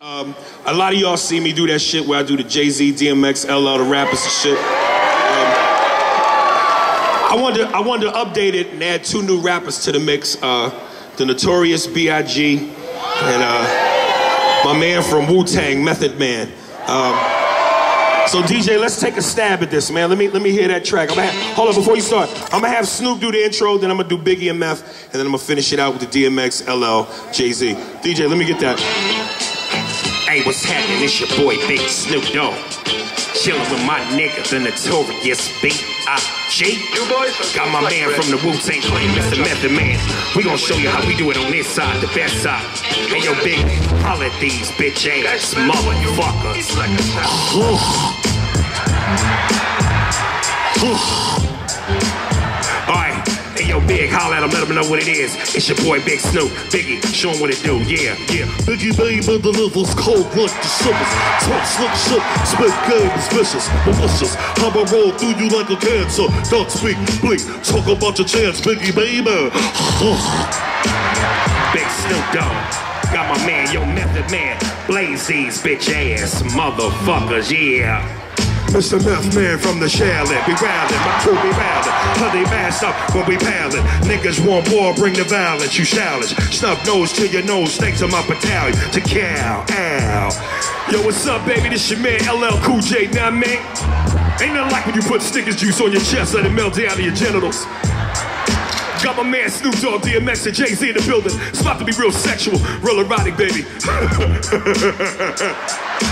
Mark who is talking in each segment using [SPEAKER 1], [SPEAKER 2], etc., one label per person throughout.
[SPEAKER 1] Um, a lot of y'all see me do that shit where I do the Jay Z, DMX, LL, the rappers and shit. Um, I wanted, to, I wanted to update it and add two new rappers to the mix. Uh, the Notorious B.I.G. and uh, my man from Wu Tang, Method Man. Um, so DJ, let's take a stab at this, man. Let me let me hear that track. I'm gonna have, hold on before you start. I'm gonna have Snoop do the intro, then I'm gonna do Biggie and Meth, and then I'm gonna finish it out with the DMX, LL, Jay Z. DJ, let me get that.
[SPEAKER 2] Hey, what's happening? It's your boy Big Snoop Dogg. Chillin' with my nigga, the notorious B.I.G. You boys. Got my man from the Wu-Tang Clan, Mr. Method Man. We gon' show you how we do it on this side, the best side. Hey, yo, big, holla at these bitch ass motherfuckers. Alright, hey yo, big, holla at him, let him know what it is. It's your boy Big Snoop. Biggie, show him what it do. Yeah, yeah.
[SPEAKER 3] Biggie Babe delivers cold like the summers. Talk slick shit, spit game is vicious, malicious. I'ma roll through you like a cancer. Don't speak, blink, talk about your chance, Biggie baby.
[SPEAKER 2] Big Snoop Dogg. Got my man, yo, Method Man. Blaze these bitch ass motherfuckers, yeah.
[SPEAKER 3] Mr. Meth Man from the Charlotte, be roundin', my crew be roundin'. Honey masked up when we poundin'. Niggas want more, bring the violence, you challenge. Snub nose to your nose, thanks to my battalion. To cow, ow.
[SPEAKER 1] Yo, what's up, baby? This your man, LL Cool J, now, man. Ain't nothing like when you put Snickers juice on your chest, let it melt down to your genitals. Got my man Snoop Dogg, DMX, and Jay Z in the building. It's about to be real sexual, real erotic, baby.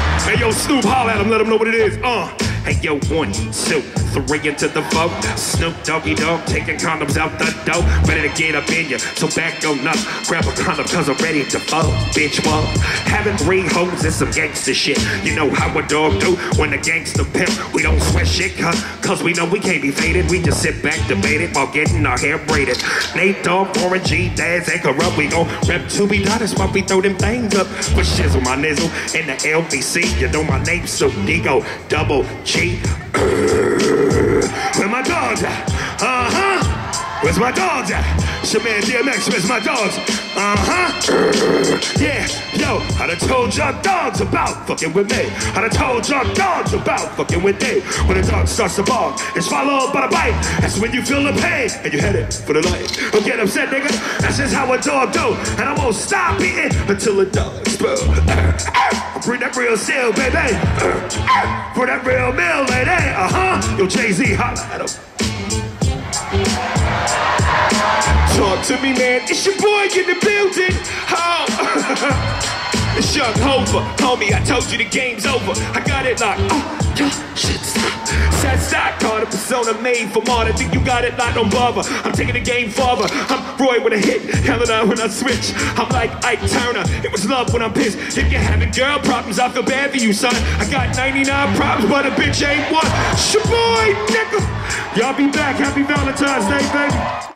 [SPEAKER 1] hey, yo, Snoop, holla at him, let him know what it is. Uh.
[SPEAKER 2] Hey yo, one, two, three into the vote. Snoop Doggy Dogg taking condoms out the door. Ready to get up in ya, so back on up. Grab a condom cause I'm ready to fuck, bitch fuck. Having three hoes is some gangster shit. You know how a dog do when a gangster pimp. We don't sweat shit cause, cause we know we can't be faded. We just sit back debated while getting our hair braided. Nate Dogg, Warren G, Daz, and Kurupt. We gon' rep to be done. Why we throw them things up. For shizzle my nizzle in the LBC. You know my name's so Digo, double G. Where my dogs at? Uh huh. Where's my dogs at? Your DMX, where's my dogs? Uh huh. Yeah, yo, I done told y'all dogs about fucking with me. I done told y'all dogs about fucking with me. When the dog starts to bark, it's followed by a bite. That's when you feel the pain and you headed for the light. Don't get upset, nigga. That's just how a dog do. And I won't stop eating until the dog spill. Bring that real steel, baby. For that real meal, lady. Uh huh. Yo, Jay Z, holla at him. Talk to me, man. It's your boy in the building. Oh. it's Young Hova. Homie, I told you the game's over. I got it locked. Oh, yo, shit, stop. Sad stock, caught a persona made for. I think you got it locked, don't bother. I'm taking the game farther. I'm Roy with a hit. Helen out when I switch. I'm like Ike Turner. It was love when I'm pissed. If you're having girl problems, I feel bad for you, son. I got 99 problems, but a bitch ain't one. It's your boy, nigga. Y'all be back. Happy Valentine's Day, baby.